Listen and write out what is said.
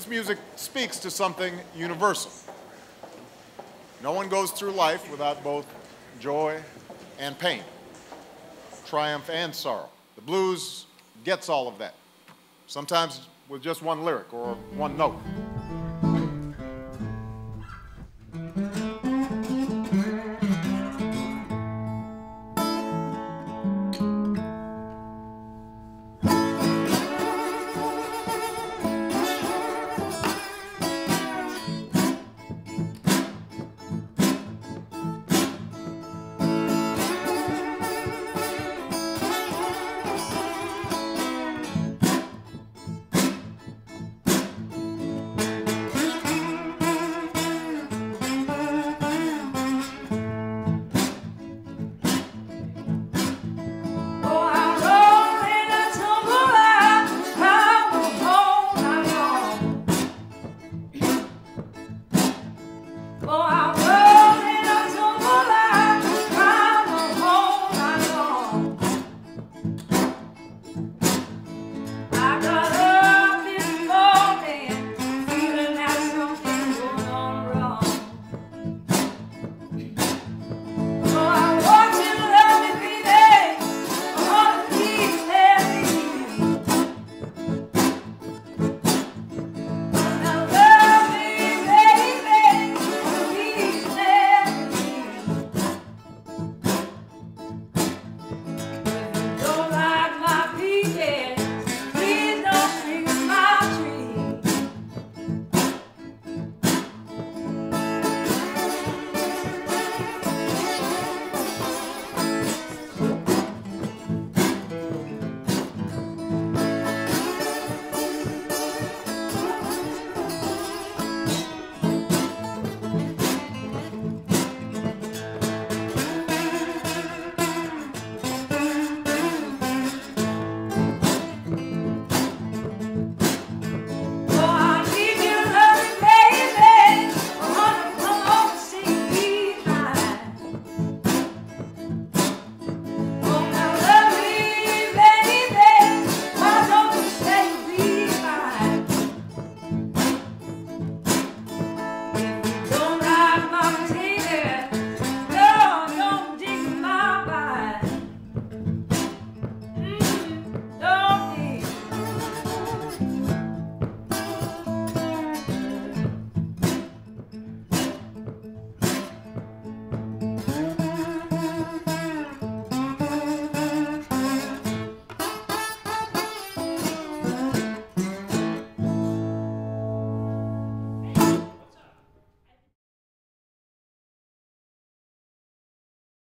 This music speaks to something universal. No one goes through life without both joy and pain, triumph and sorrow. The blues gets all of that, sometimes with just one lyric or one note.